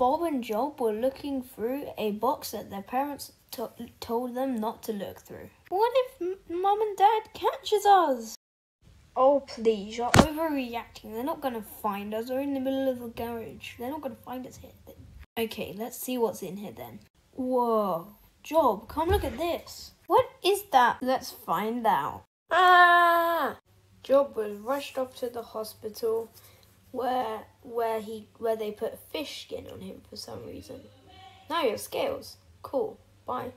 Bob and Job were looking through a box that their parents to- told them not to look through. What if mom and dad catches us? Oh, please, you're overreacting. They're not gonna find us. We're in the middle of a garage. They're not gonna find us here. Okay, let's see what's in here then. Whoa. Job, come look at this. What is that? Let's find out. Ah! Job was rushed off to the hospital where where he where they put fish skin on him for some reason. Now your scales. Cool. Bye.